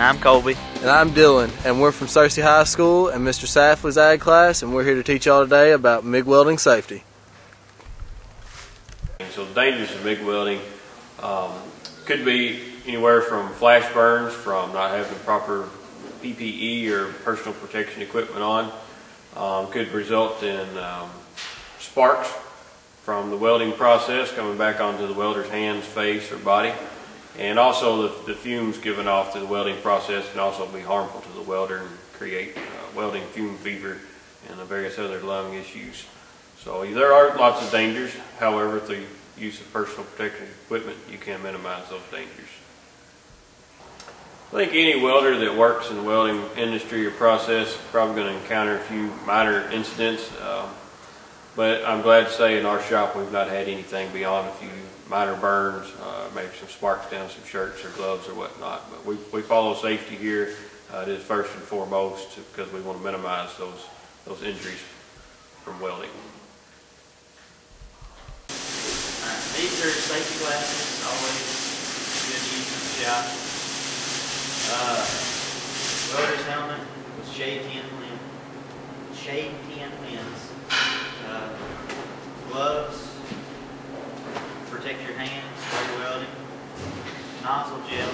And I'm Colby. And I'm Dylan, and we're from Searcy High School and Mr. Safley's ag class, and we're here to teach y'all today about MIG welding safety. So the dangers of MIG welding um, could be anywhere from flash burns, from not having proper PPE or personal protection equipment on, um, could result in um, sparks from the welding process coming back onto the welder's hands, face, or body. And also the, the fumes given off to the welding process can also be harmful to the welder and create uh, welding fume fever and the various other lung issues. So there are lots of dangers. However, through use of personal protective equipment, you can minimize those dangers. I think any welder that works in the welding industry or process is probably going to encounter a few minor incidents. Um, but I'm glad to say in our shop we've not had anything beyond a few minor burns, uh, maybe some sparks down some shirts or gloves or whatnot. But we, we follow safety here. Uh, it is first and foremost because we want to minimize those, those injuries from welding. these are safety glasses, always good to use in the shop. Uh, welder's helmet with shade lens, shade tin lens, uh, gloves, protect your hands while you're welding, nozzle gel,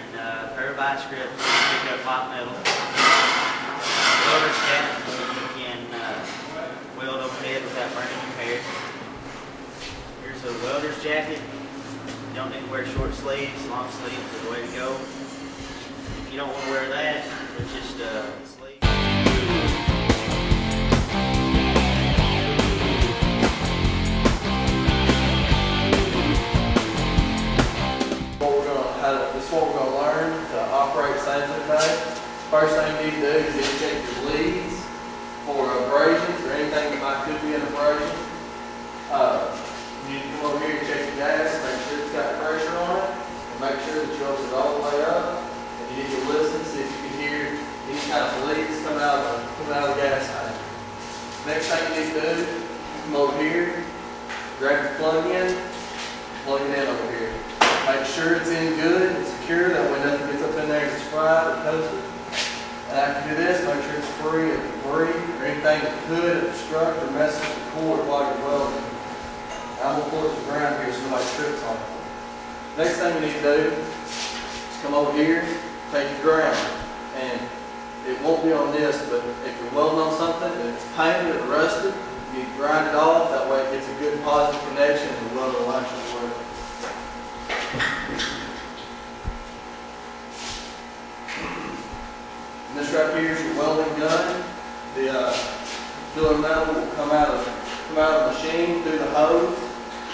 and uh, pair of vice grips pick up hot metal, welder's cap so you can uh, weld overhead without burning your hair. Here's a welder's jacket. You don't need to wear short sleeves, long sleeves are the way to go. If you don't want to wear that, it's just uh, First thing you need to do is get check your leads for abrasions or anything that might could be an abrasion. Uh, you need to come over here and check the gas, make sure it's got pressure on it, and make sure that you open it all the way up. And you need to listen, see if you can hear any kind of leaks coming out of the, coming out of the gas tank. Next thing you need to do, come over here, grab your plug in, plug it in over here. Make sure it's in good and secure, that way nothing gets up in there gets fried or toasted. And after this, make sure it's free of debris or anything that could obstruct or mess with the cord while you're welding. I'm gonna pull it to the ground here so nobody trips on it. Next thing you need to do is come over here, take your ground, and it won't be on this, but if you're welding on something and it's painted or rusted, you grind it off, that way it gets a good positive connection and the welder will actually work. And this right here is your welding gun. The uh, filler metal will come out of come out of the machine through the hose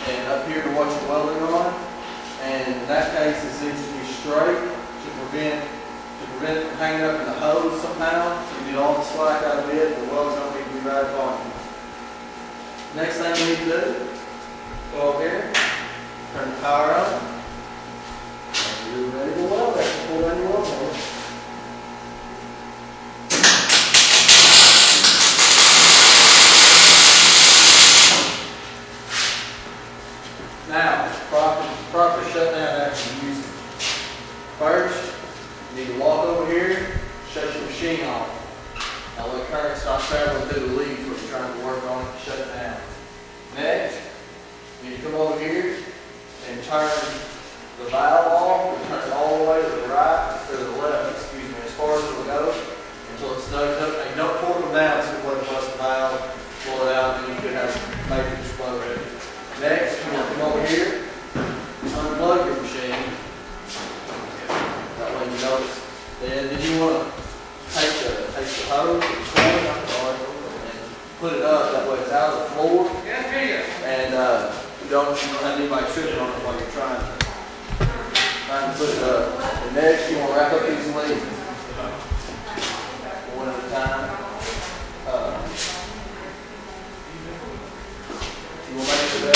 and up here to what you're welding on. And in that case, this needs to be straight to prevent to prevent it from hanging up in the hose somehow. So you get all the slack out of it. The weld's don't need to be right upon you. Next thing we need to do, go over here, turn the power on. And you're ready to weld. That's pull down your weld motor. Now, proper, proper shutdown after use it. First, you need to walk over here, shut your machine off. Now let current stop traveling through the leads when you're trying to work on it, shut it down. Next, you come over here and turn the valve off, and turn it all the way to the right, or to the left, excuse me, as far as it'll go, until it's snugged up. And don't force them down, so it wouldn't bust the valve, pull it out, and you could have major explosion. Next, you want to come over here, unplug your machine. That way you notice. Then, then you want to take the, take the hose, the cord, and put it up, that way it's out of the floor. And, uh, you don't, have anybody tripping on it while you're trying to, trying to put it up. And next, you want to wrap up these leads. One at a time. Uh, You to make sure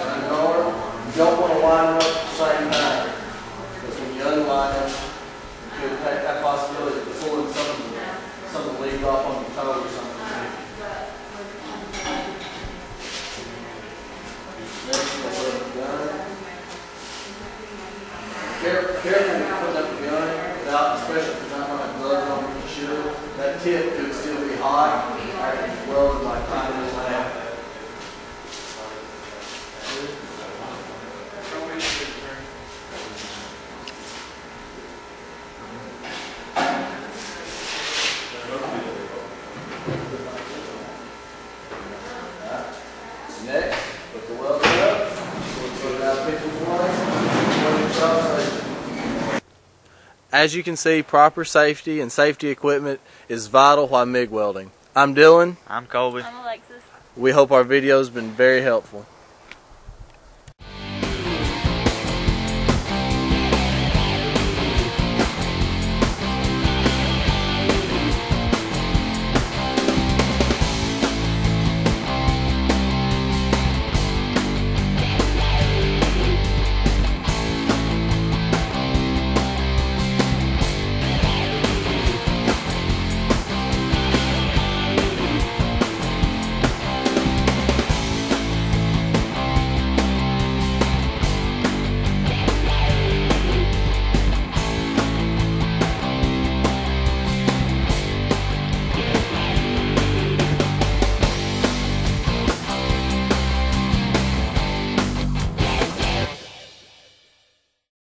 and guard. You don't want to line them up the same time. Because when you unline them, you could have that possibility of pulling something, something leave off on your toe or something. gun. Carefully putting up the gun without, especially if you're not going gloves on with the shield, that tip could still be hot, as well as like As you can see, proper safety and safety equipment is vital while MIG welding. I'm Dylan. I'm Colby. I'm Alexis. We hope our video has been very helpful.